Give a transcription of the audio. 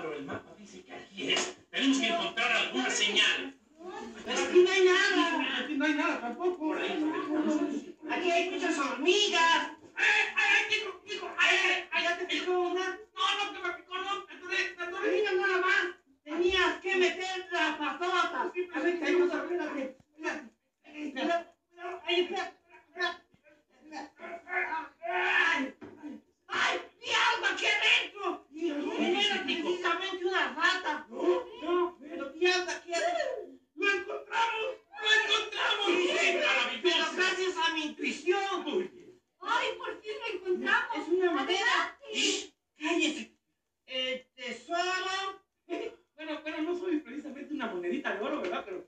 Pero el mapa dice que aquí es. Tenemos que encontrar alguna señal. Pero aquí no hay nada. Aquí no hay nada tampoco. Aquí hay muchas hormigas. ¡Ay, ay, ay, chico, chico! ¡Ay, ay, ay! ¿Ya te picó una? No, no, que me picó, no, nada más. Tenías que meter las patotas. A ver, espérate. Espérate. Espérate, espérate, solamente una rata. No, no, pero piensa que ¡Lo encontramos! ¡Lo encontramos! Sí, sí. Pero gracias a mi intuición. ¡Ay, por fin lo encontramos! Es una manera. ¿Sí? ¡Cállese! El tesoro. Bueno, bueno, no soy precisamente una monedita de oro, ¿verdad? Pero.